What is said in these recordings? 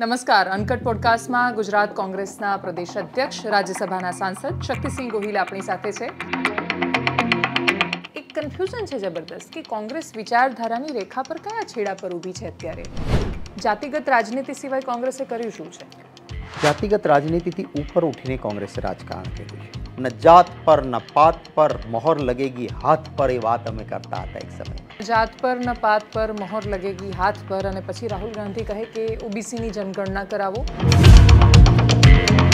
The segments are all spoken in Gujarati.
નમસ્કાર. અનકટ પોડકાસ્ટમાં ગુજરાત કોંગ્રેસના પ્રદેશ અધ્યક્ષ, રાજ્યસભાના સાંસદ શક્તિસિંહ ગોહિલ આપણી સાથે છે. એક કન્ફ્યુઝન છે જબરદસ્ત કે કોંગ્રેસ વિચારધારાની રેખા પર કયા છેડા પર ઊભી છે અત્યારે? જાતિગત રાજનીતિ સિવાય કોંગ્રેસે કર્યું શું છે? જાતિગત રાજનીતિથી ઉપર ઉઠીને કોંગ્રેસે રાજકારણ કર્યું છે. ન જાત પર ન પાત પર મહોર લગેગી હાથ પર એ વાત અમે કરતા હતા એક સમય. જાત પર ન પાત પર મોહર લગેગી હાથ પર અને પછી રાહુલ ગાંધી કહે કે ઓબીસીની જનગણના કરાવો.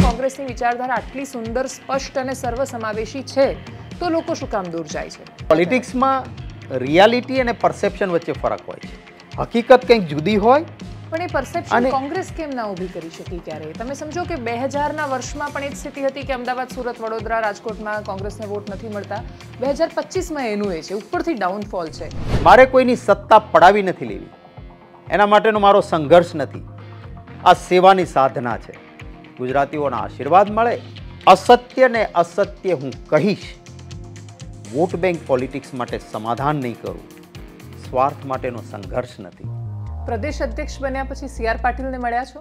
કોંગ્રેસની વિચારધારા આટલી સુંદર સ્પષ્ટ અને સર્વસમાવેશી છે તો લોકો શું કામ દૂર જાય છે? પોલિટિક્સમાં રિયાલિટી અને પરસેપ્શન વચ્ચે ફરક હોય છે. હકીકત કંઈક જુદી હોય પણ એ પરસેપ્શન કોંગ્રેસ કેમ ના ઊભી કરી શકી ક્યારે તમે સમજો કે બે હજારના વર્ષમાં પણ એ જ સ્થિતિ હતી કે અમદાવાદ સુરત વડોદરા રાજકોટમાં કોંગ્રેસને વોટ નથી મળતા. બે હજાર પચીસમાં એનું એ છે ઉપરથી ડાઉનફોલ છે. મારે કોઈની સત્તા પડાવી નથી લેવી. એના માટેનો મારો સંઘર્ષ નથી. આ સેવાની સાધના છે. ગુજરાતીઓના આશીર્વાદ મળે. અસત્ય ને અસત્ય હું કહીશ. વોટ બેંક પોલિટિક્સ માટે સમાધાન નહીં કરું. સ્વાર્થ માટેનો સંઘર્ષ નથી. પ્રદેશ અધ્યક્ષ બન્યા પછી સી પાટીલને મળ્યા છો?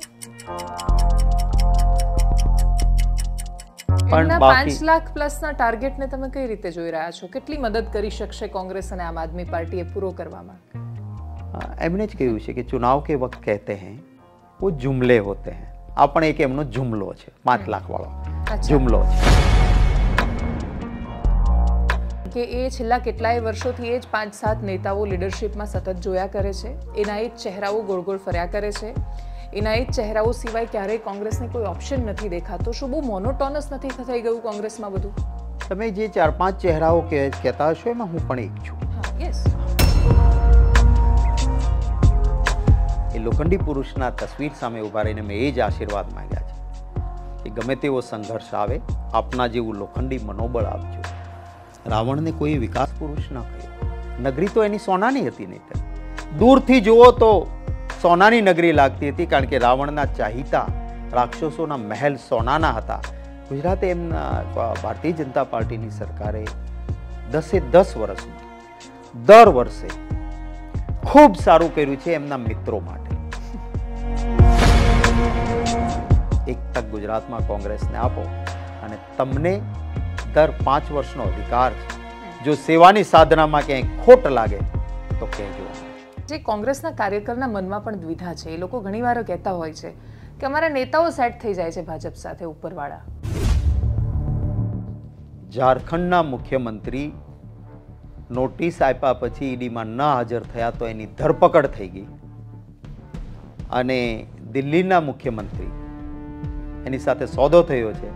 તમે કઈ રીતે જોઈ રહ્યા છો? કેટલી મદદ કરી શકશે કોંગ્રેસ અને આમ આદમી પાર્ટીએ પૂરો કરવામાં એમણે જ કહ્યું છે કે ચુનાવ કે વખત કહેતે હૈ વો જુમલે હોતે હૈ. પણ એક એમનો જુમલો છે પાંચ લાખ વાળો જુમલો છે. કે એ છેલ્લા કેટલાય વર્ષોથી એ જ પાંચ સાત નેતાઓ લીડરશિપમાં સતત જોયા કરે છે. એના એ જ ચહેરાઓ ગોળ ગોળ ફર્યા કરે છે. એના એ જ ચહેરાઓ સિવાય ક્યારેય કોંગ્રેસને કોઈ ઓપ્શન નથી દેખાતો. શું બહુ મોનોટોનસ નથી થઈ ગયું કોંગ્રેસમાં બધું? તમે જે ચાર પાંચ ચહેરાઓ કે કહેતા હશો એમાં હું પણ એક છું. યસ એ લોખંડી પુરુષના તસવીર સામે ઊભા રહીને મેં એ જ આશીર્વાદ માંગ્યા છે કે ગમે તેવો સંઘર્ષ આવે આપના જેવું લોખંડી મનોબળ આપજો. રાવણને કોઈ વિકાસ પુરુષ ન કહ્યો. નગરી તો એની સોનાની હતી નહીં દૂરથી જુઓ તો સોનાની નગરી લાગતી હતી કારણ કે રાવણના ચાહિતા રાક્ષસોના મહેલ સોનાના હતા. ગુજરાતે એમના ભારતીય જનતા પાર્ટીની સરકારે દસે દસ વર્ષમાં દર વર્ષે ખૂબ સારું કર્યું છે એમના મિત્રો માટે. એક તક ગુજરાતમાં કોંગ્રેસને આપો અને તમને દર પાંચ વર્ષનો અધિકાર છે. જો સેવાની સાધનામાં ક્યાંય ખોટ લાગે તો કહેજો જે કોંગ્રેસના કાર્યકરના મનમાં પણ દ્વિધા છે. એ લોકો ઘણીવાર કહેતા હોય છે કે અમારા નેતાઓ સેટ થઈ જાય છે ભાજપ સાથે ઉપરવાળા. ઝારખંડના મુખ્યમંત્રી નોટિસ આપ્યા પછી ઈડીમાં ન હાજર થયા તો એની ધરપકડ થઈ ગઈ. અને દિલ્હીના મુખ્યમંત્રી એની સાથે સોદો થયો છે.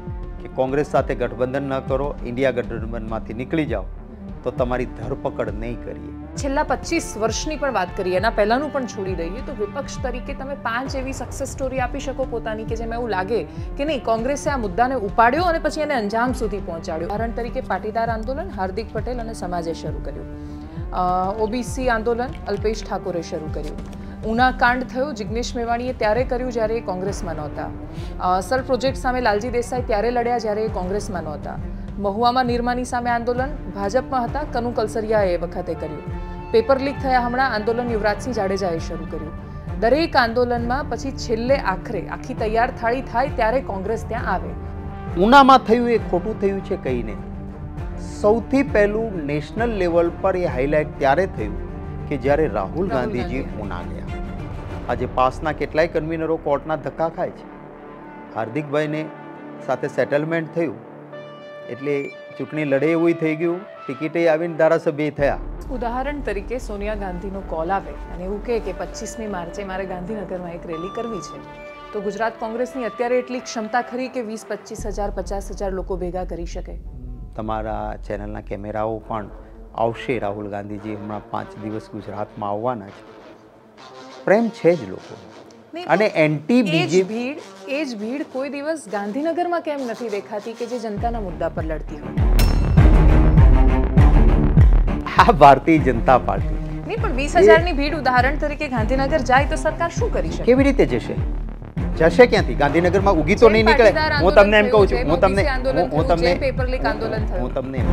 કોંગ્રેસ સાથે ગઠબંધન ન કરો, ઇન્ડિયા ગઠબંધનમાંથી નીકળી જાઓ, તો તમારી ધરપકડ નહીં કરીએ. છેલ્લા પચીસ વર્ષની પણ વાત કરીએ, એના પહેલાંનું પણ છોડી દઈએ, તો વિપક્ષ તરીકે તમે પાંચ એવી સક્સેસ સ્ટોરી આપી શકો પોતાની કે જેમાં એવું લાગે કે નહીં, કોંગ્રેસે આ મુદ્દાને ઉપાડ્યો અને પછી એને અંજામ સુધી પહોંચાડ્યો. ઉદાહરણ તરીકે પાટીદાર આંદોલન, હાર્દિક પટેલ અને સમાજે શરૂ કર્યું. ઓબીસી આંદોલન, અલ્પેશ ઠાકોરે શરૂ કર્યું. ઉના કાંડ થયું જિગ્નેશ મેવાણીએ ત્યારે કર્યું જ્યારે એ કોંગ્રેસમાં નહોતા. અસર સર પ્રોજેક્ટ સામે લાલજી દેસાઈ ત્યારે લડ્યા જ્યારે એ કોંગ્રેસમાં નહોતા. મહુવામાં નિર્માની સામે આંદોલન, ભાજપમાં હતા કનુ કલસરિયાએ એ વખતે કર્યું. પેપર લીક થયા હમણાં આંદોલન યુવરાજસિંહ જાડેજાએ શરૂ કર્યું. દરેક આંદોલનમાં પછી છેલ્લે આખરે આખી તૈયાર થાળી થાય ત્યારે કોંગ્રેસ ત્યાં આવે. ઉનામાં થયું એ ખોટું થયું છે કહીને. સૌથી પહેલું નેશનલ લેવલ પર એ હાઇલાઇટ ત્યારે થયું. કે જ્યારે રાહુલ ગાંધીજી ગાંધી. ઉના ગયા આજે પાસના કેટલાય કન્વીનરો કોર્ટના ધક્કા ખાય છે. હાર્દિકભાઈને સાથે સેટલમેન્ટ થયું. એટલે ચૂંટણી લડે એવું થઈ ગયું. ટિકિટે આવીને ધારાસભ્ય થયા. ઉદાહરણ તરીકે સોનિયા ગાંધીનો કોલ આવે અને એવું કહે કે પચીસમી માર્ચે મારે ગાંધીનગરમાં એક રેલી કરવી છે. તો ગુજરાત કોંગ્રેસની અત્યારે એટલી ક્ષમતા ખરી કે વીસ પચીસ હજાર પચાસ હજાર લોકો ભેગા કરી શકે? તમારા ચેનલના કેમેરાઓ પણ આવશે રાહુલ ગાંધીજી હમણાં પાંચ દિવસ ગુજરાતમાં આવવાના છે. પ્રેમ છે જ લોકો. અને એન્ટી બીજેપી ભીડ એ જ ભીડ કોઈ દિવસ ગાંધીનગરમાં કેમ નથી દેખાતી કે જે જનતાના મુદ્દા પર લડતી હોય? આ ભારતીય જનતા પાર્ટી. નહીં પણ વીસ હજારની ભીડ ઉદાહરણ તરીકે ગાંધીનગર જાય તો સરકાર શું કરી શકે? કેવી રીતે જશે? જશે ક્યાંથી? ગાંધીનગરમાં ઉગી તો નહીં નીકળે. હું તમને એમ કહું છું હું તમને હું- હું તમને પેપર લીક આંદોલન થયું. હું તમને